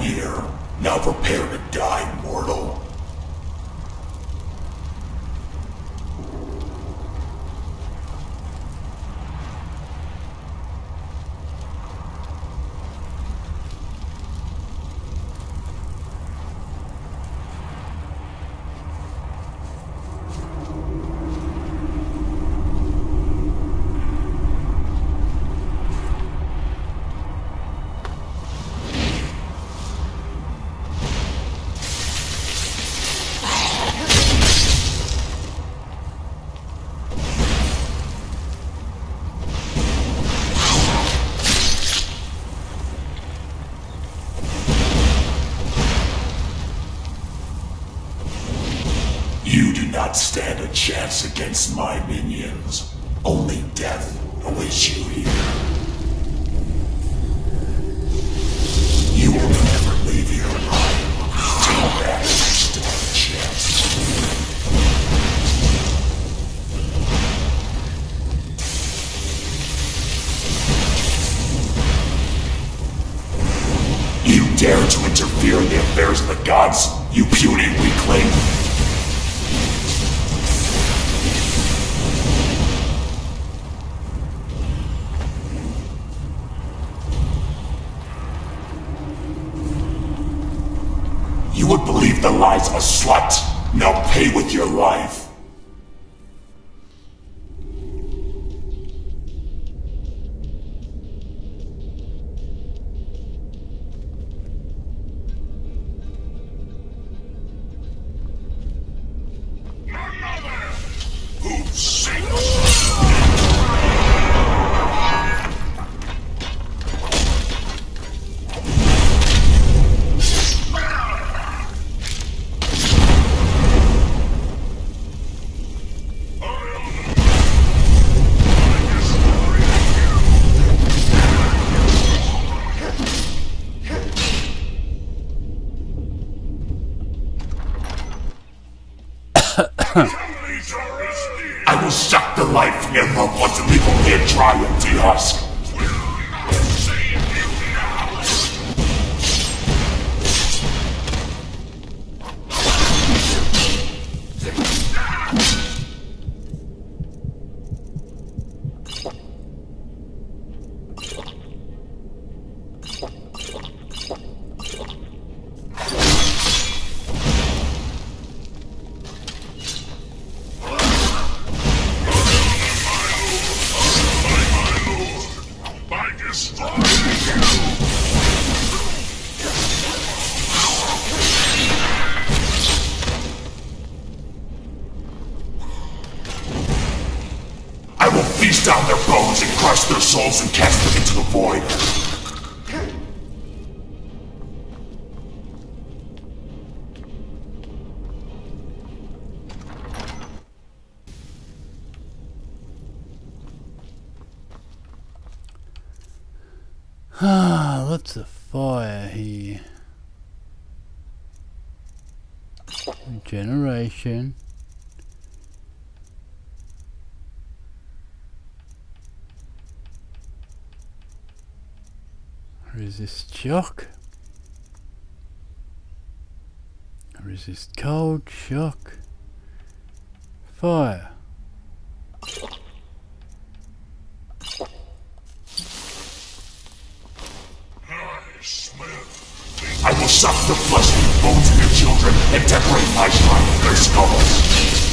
Here. Now prepare to die, against my minions. Only death awaits you here. You will never leave here alive. Chance. You dare to interfere in the affairs of the gods, you puny weakling? Slut. Now pay with your life. Resist shock. Resist cold, shock. Fire. I will suck the flesh and bones of your children and decorate my shrine with their skulls.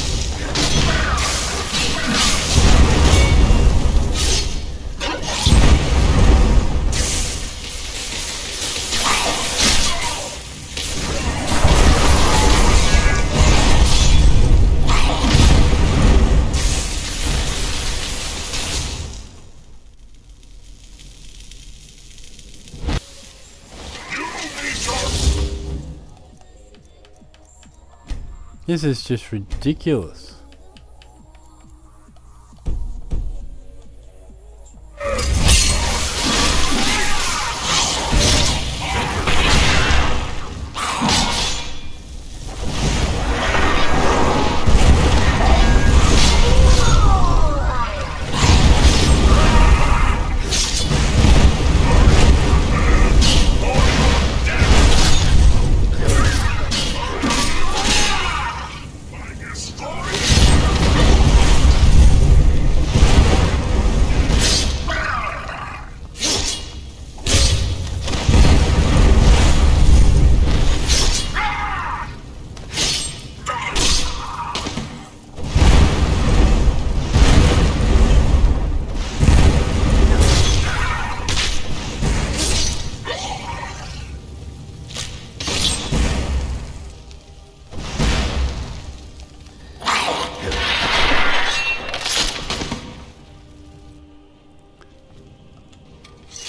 This is just ridiculous.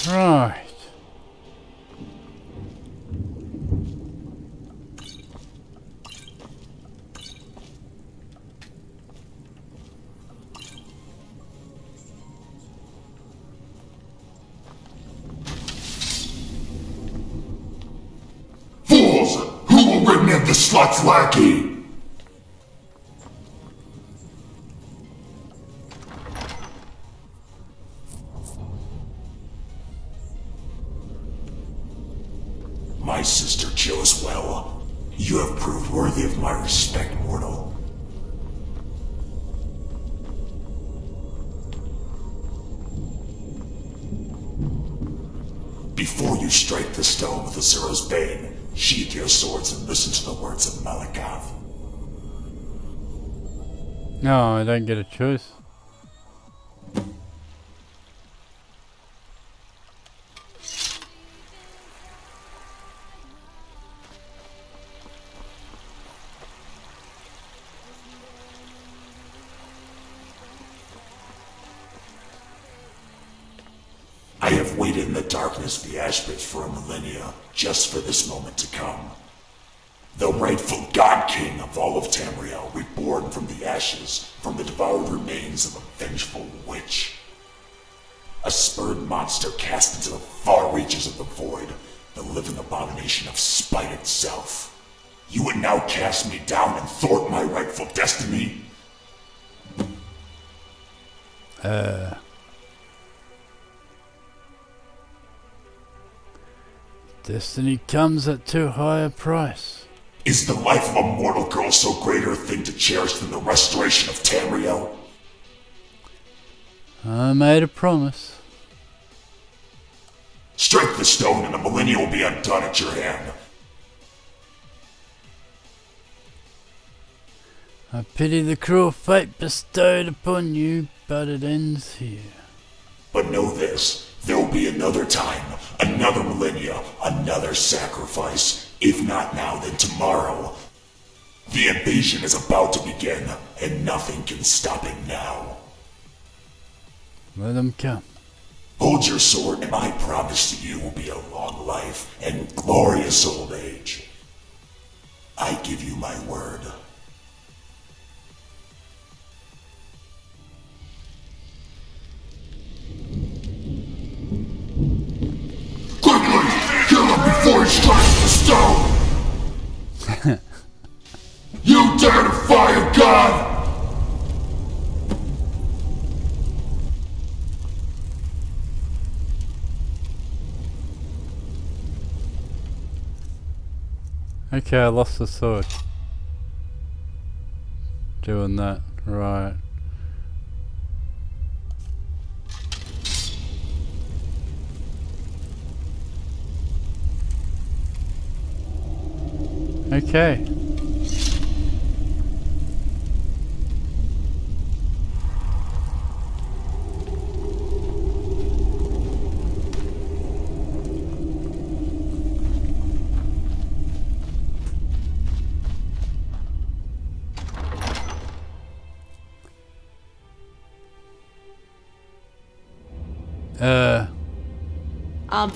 Right. Fools! Who will rid me of the slut's lackey? No, I don't get a choice. I have waited in the darkness of the ash pits for a millennia, just for this moment to come. The rightful God King of all of Tamriel, reborn from the ashes, from the devoured remains of a vengeful witch. A spurred monster cast into the far reaches of the void, the living abomination of spite itself. You would now cast me down and thwart my rightful destiny? Uh. Destiny comes at too high a price. Is the life of a mortal girl so greater a thing to cherish than the restoration of Tamriel? I made a promise. Strike the stone and the millennia will be undone at your hand. I pity the cruel fate bestowed upon you, but it ends here. But know this, there will be another time, another millennia, another sacrifice. If not now, then tomorrow. The invasion is about to begin, and nothing can stop it now. Let them come. Hold your sword, and my promise to you will be a long life and glorious old age. I give you my word. You dare defy a god! Okay, I lost the sword. Doing that, right. Okay.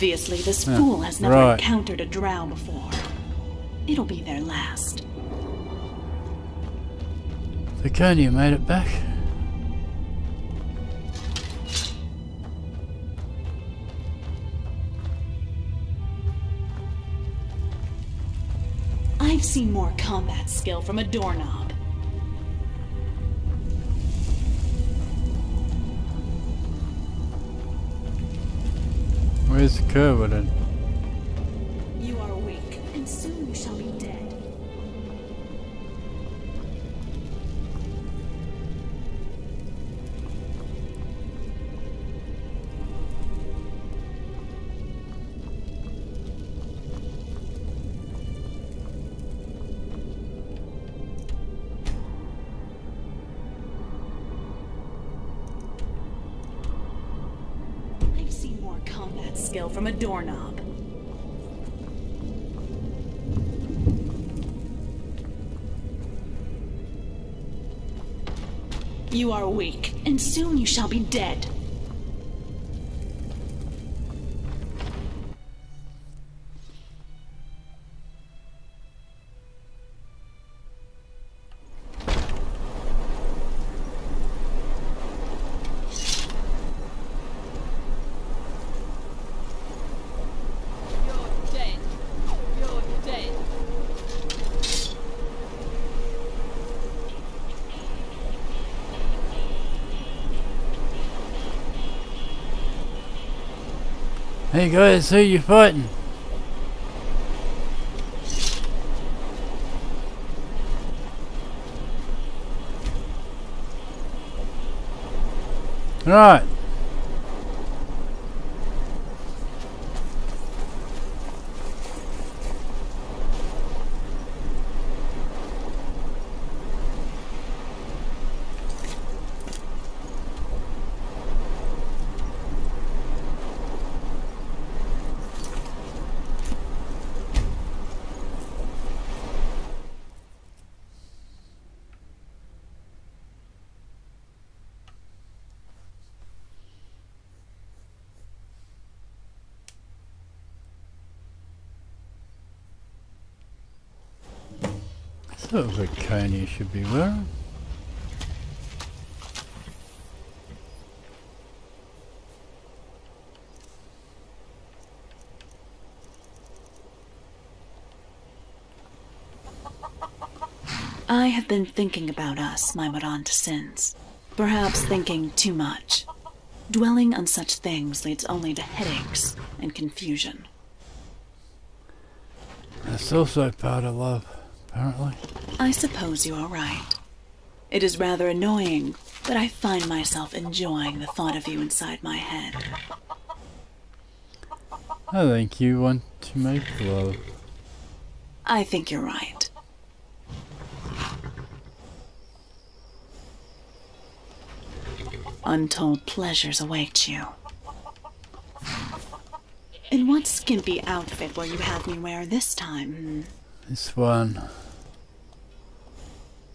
Obviously, this Yeah, fool has never right. encountered a drow before. It'll be their last. The Laconia made it back. I've seen more combat skill from a doorknob. Where's the doorknob. You are weak, and soon you shall be dead. Hey guys, who you fighting? Right. Sort of a cone you should be wearing. I have been thinking about us, my Miranda sins. Perhaps thinking too much. Dwelling on such things leads only to headaches and confusion. That's also part of love, apparently. I suppose you are right. It is rather annoying, but I find myself enjoying the thought of you inside my head. I think you want to make love. I think you're right. Untold pleasures await you. In what skimpy outfit will you have me wear this time? This one.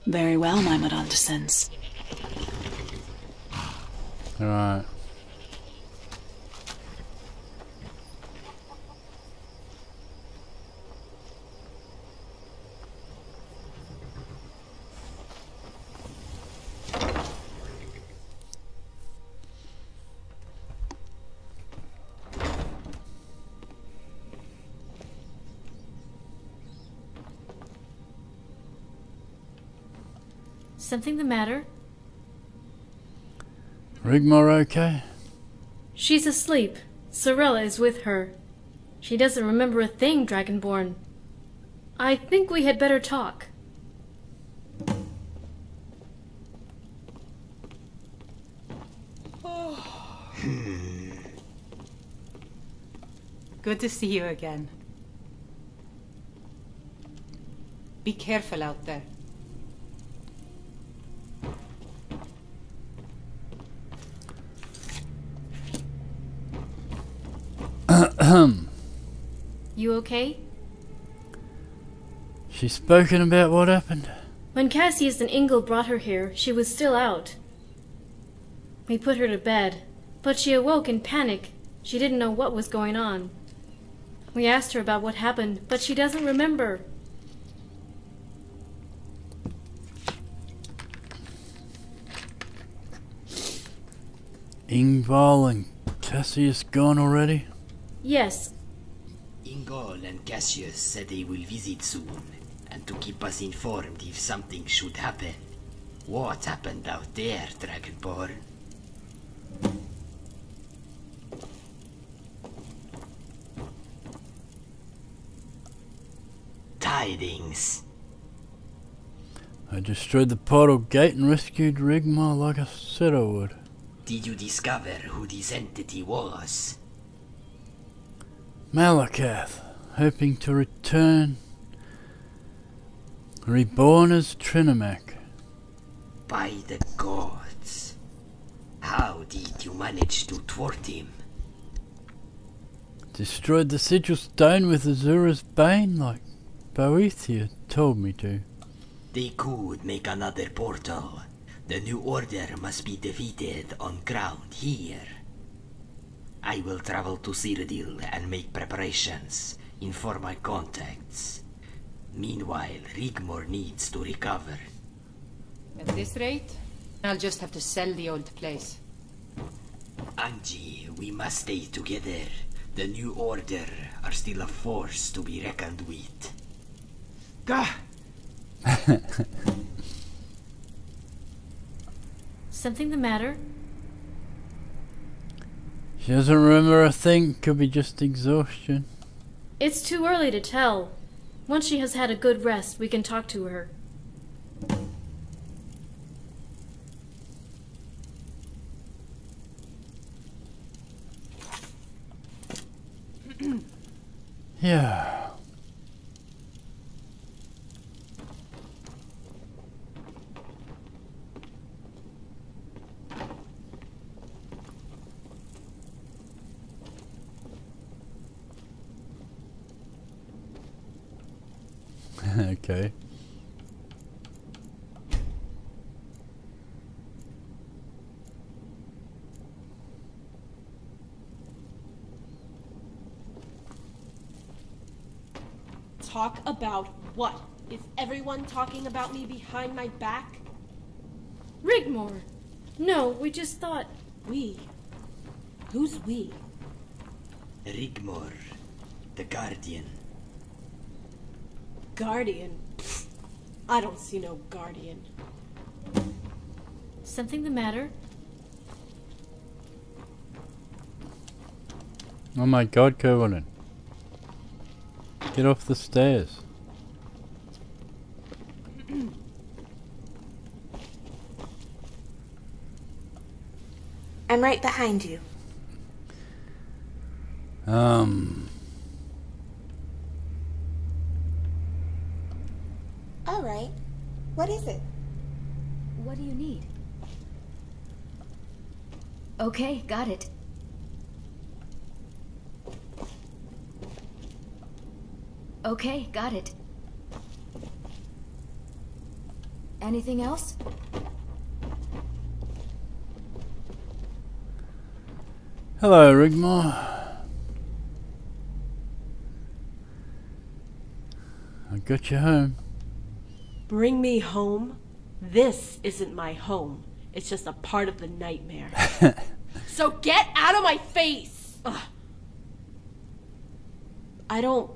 Very well, my Madondasins. Right. Something the matter? Rigmor okay? She's asleep. Sorella is with her. She doesn't remember a thing, Dragonborn. I think we had better talk. Good to see you again. Be careful out there. You okay? She's spoken about what happened? When Cassius and Ingle brought her here, she was still out. We put her to bed, but she awoke in panic. She didn't know what was going on. We asked her about what happened, but she doesn't remember. Ingval and Cassius gone already? Yes, Ingol and Cassius said they will visit soon, and to keep us informed if something should happen. What happened out there, Dragonborn? Tidings. I destroyed the portal gate and rescued Rigmor like I said I would. Did you discover who this entity was? Malacath, hoping to return. Reborn as Trinimac. By the gods. How did you manage to thwart him? Destroyed the sigil stone with Azura's Bane like Boethiah told me to. They could make another portal. The new order must be defeated on ground here. I will travel to Cyrodiil and make preparations. Inform my contacts. Meanwhile, Rigmor needs to recover. At this rate, I'll just have to sell the old place. Angie, we must stay together. The new order are still a force to be reckoned with. Gah! something the matter? She doesn't remember a thing. Could be just exhaustion. It's too early to tell. Once she has had a good rest, we can talk to her. Yeah. Okay. Talk about what? Is everyone talking about me behind my back? Rigmor! No, we just thought. We? Who's we? Rigmor, the Guardian. Guardian? Pfft, I don't see no guardian. Something the matter? Oh my god, Covenant. Get off the stairs. I'm right behind you. Um. All right. What is it? What do you need? Okay, got it. Okay, got it. Anything else? Hello, Rigmor. I got you home. Bring me home? This isn't my home. It's just a part of the nightmare. so get out of my face! Ugh. I don't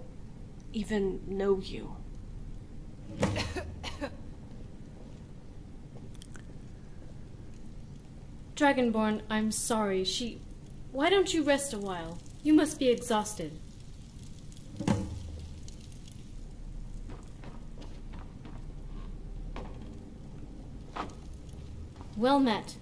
even know you. Dragonborn, I'm sorry. She. Why don't you rest a while? You must be exhausted. Well met.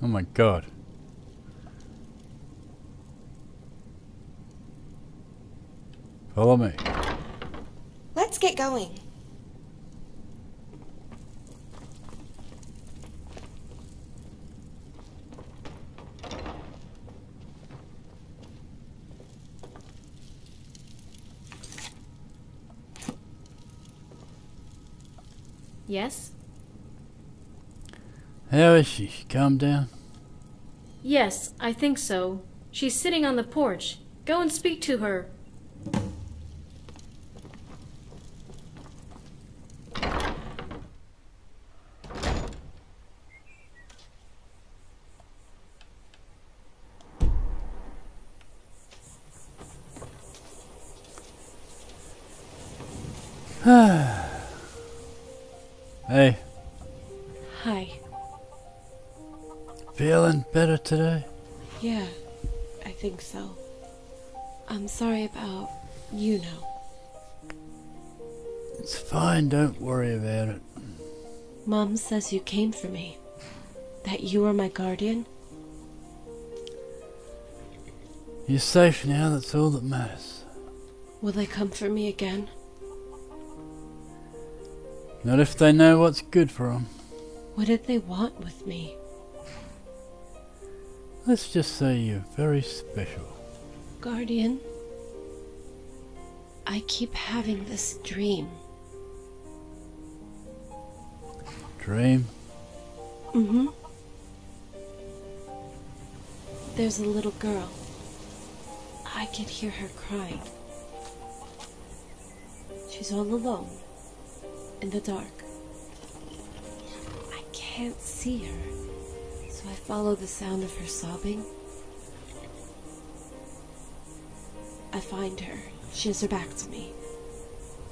Oh my god. Follow me. Let's get going. Yes? How is she? She calmed down? Yes, I think so. She's sitting on the porch. Go and speak to her. Hey, ah. Better today? Yeah, I think so. I'm sorry about you know. It's fine, don't worry about it. Mom says you came for me. That you are my guardian. You're safe now, that's all that matters. Will they come for me again? Not if they know what's good for 'em. What did they want with me? Let's just say you're very special. Guardian, I keep having this dream. Dream? Mm-hmm. There's a little girl. I can hear her crying. She's all alone. In the dark. I can't see her. So I follow the sound of her sobbing. I find her. She has her back to me.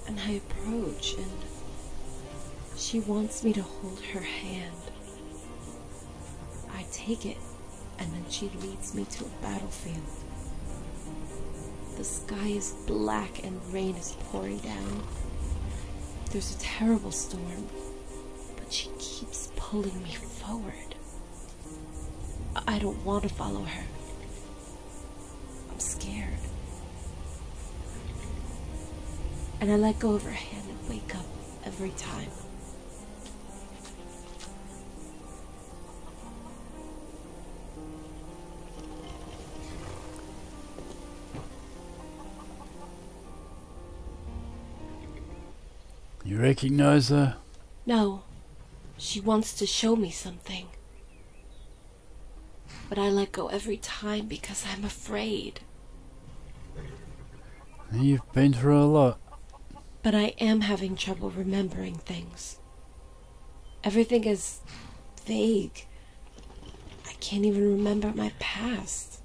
And I approach, and she wants me to hold her hand. I take it, and then she leads me to a battlefield. The sky is black and rain is pouring down. There's a terrible storm, but she keeps pulling me forward. I don't want to follow her. I'm scared. And I let go of her hand and wake up every time. You recognize her? No, she wants to show me something. But I let go every time because I'm afraid. You've been through a lot. But I am having trouble remembering things. Everything is vague. I can't even remember my past.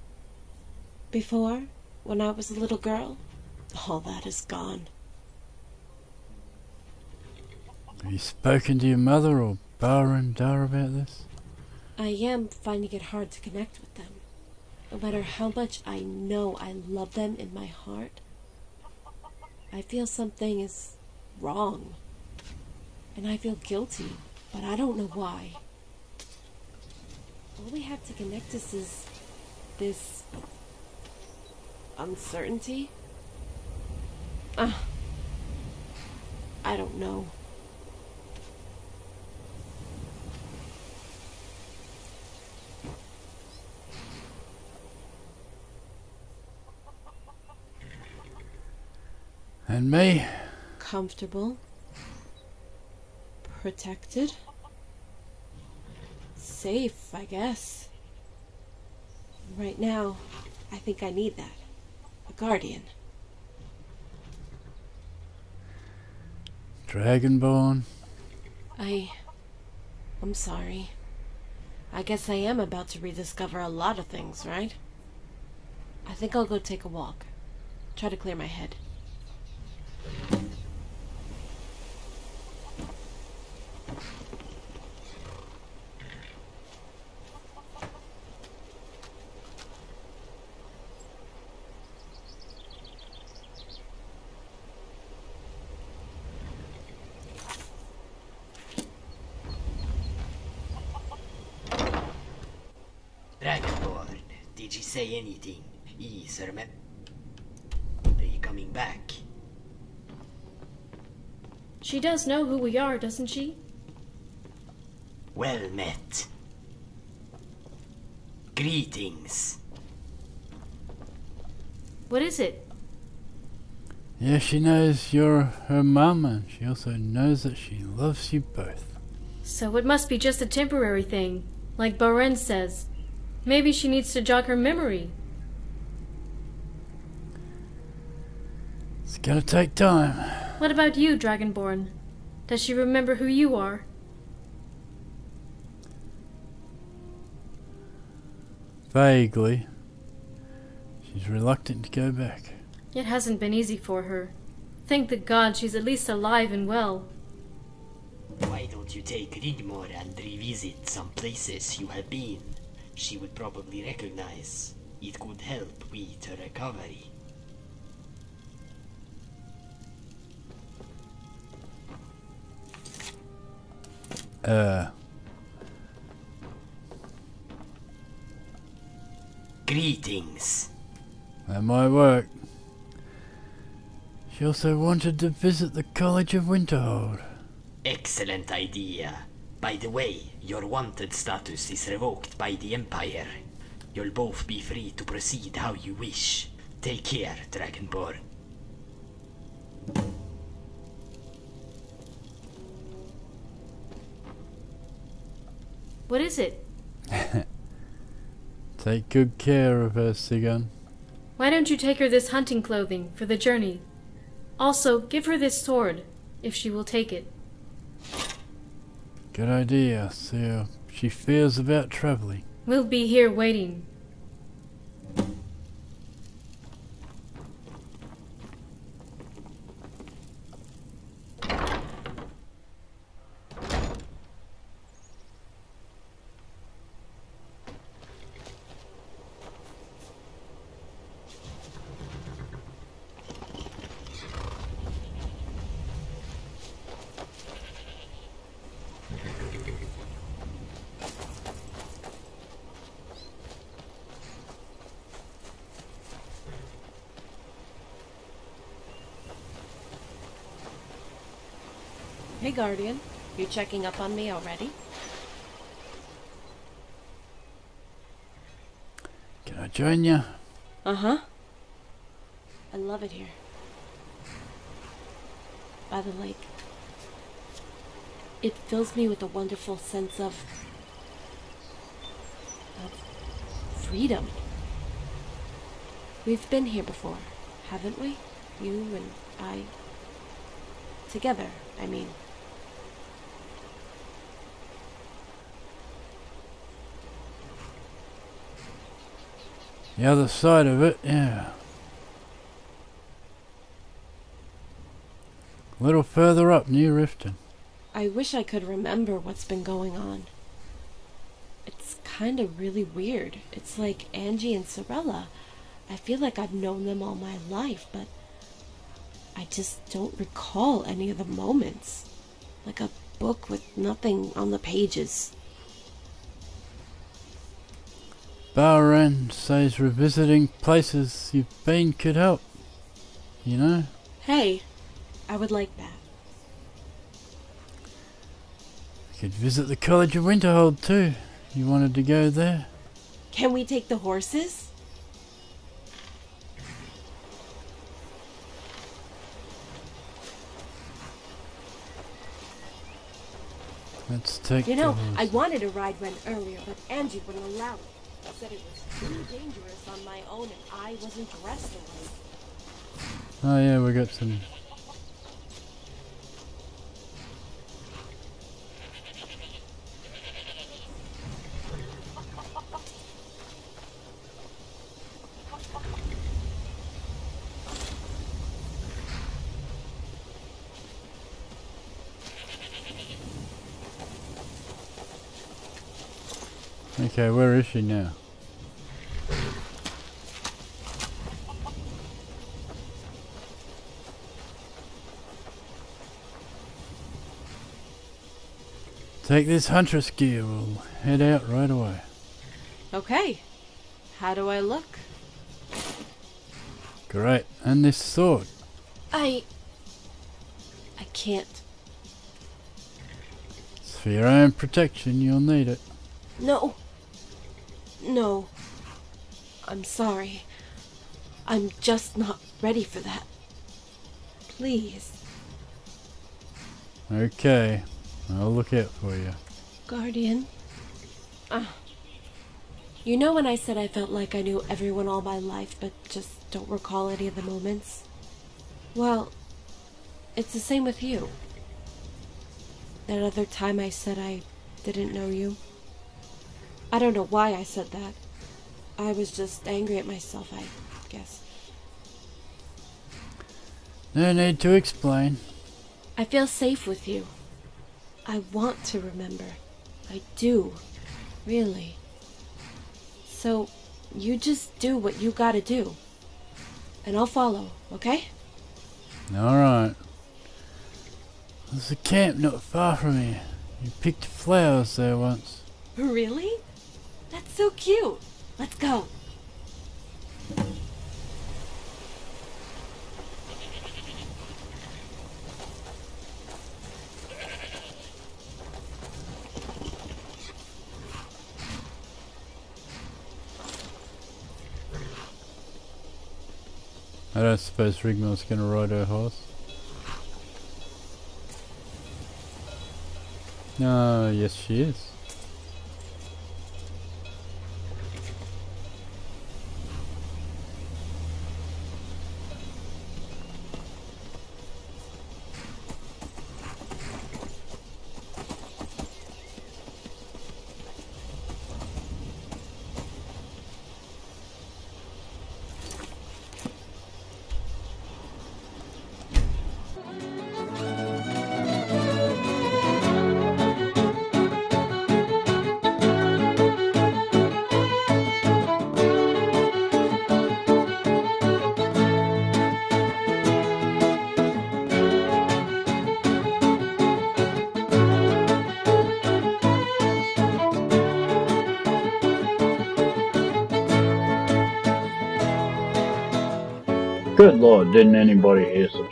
Before, when I was a little girl, all that is gone. Have you spoken to your mother or Bar and Dar about this? I am finding it hard to connect with them. No matter how much I know I love them in my heart, I feel something is wrong. And I feel guilty, but I don't know why. All we have to connect us is this uncertainty. Ah, I don't know. And me? comfortable, protected, safe, I guess. Right now, I think I need that. A guardian. Dragonborn? I. I'm sorry. I guess I am about to rediscover a lot of things, right? I think I'll go take a walk. Try to clear my head. Dragonborn, did she say anything? Is remember? Are you coming back? She does know who we are, doesn't she? Well met. Greetings. What is it? Yeah, she knows you're her mum, and she also knows that she loves you both. So it must be just a temporary thing, like Baren says. Maybe she needs to jog her memory. It's gonna take time. What about you, Dragonborn? Does she remember who you are? Vaguely. She's reluctant to go back. It hasn't been easy for her. Thank the gods she's at least alive and well. Why don't you take Rigmor and revisit some places you have been? She would probably recognize. It could help with her recovery. Uh, Greetings. that might work. She also wanted to visit the College of Winterhold. Excellent idea. By the way, your wanted status is revoked by the Empire. You'll both be free to proceed how you wish. Take care, Dragonborn. What is it? Take good care of her, Sigun. Why don't you take her this hunting clothing for the journey? Also, give her this sword, if she will take it. Good idea. See she fears about traveling. We'll be here waiting. Hey, Guardian. You checking up on me already? Can I join you? Uh huh. I love it here. By the lake. It fills me with a wonderful sense of. of freedom. We've been here before, haven't we? You and I. Together, I mean. The other side of it, yeah. A little further up near Riften. I wish I could remember what's been going on. It's kind of really weird. It's like Angie and Sorella. I feel like I've known them all my life, but I just don't recall any of the moments. Like a book with nothing on the pages. Balran says revisiting places you've been could help. You know? Hey, I would like that. We could visit the College of Winterhold too. You wanted to go there? Can we take the horses? Let's take You know, I wanted to ride one earlier, but Angie wouldn't allow it. Said it was too dangerous on my own and I wasn't dressed alone. Oh yeah, we got some. Okay, where is she now? Take this huntress gear, we'll head out right away. Okay. How do I look? Great, and this sword. I. I can't. It's for your own protection, you'll need it. No. No. I'm sorry. I'm just not ready for that. Please, Okay, I'll look out for you. Guardian. Ah. You know when I said I felt like I knew everyone all my life, but just don't recall any of the moments? Well, it's the same with you. That other time I said I didn't know you. I don't know why I said that. I was just angry at myself, I guess. No need to explain. I feel safe with you. I want to remember. I do. Really. So, you just do what you gotta do. And I'll follow, okay? Alright. There's a camp not far from here. You picked flowers there once. Really? That's so cute. Let's go. I don't suppose Rigmor's gonna ride her horse. No, yes she is. Good lord, didn't anybody subscribe?